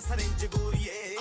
Syringe ਗੋਰੀਏ।